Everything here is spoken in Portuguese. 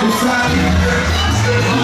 Tu sabe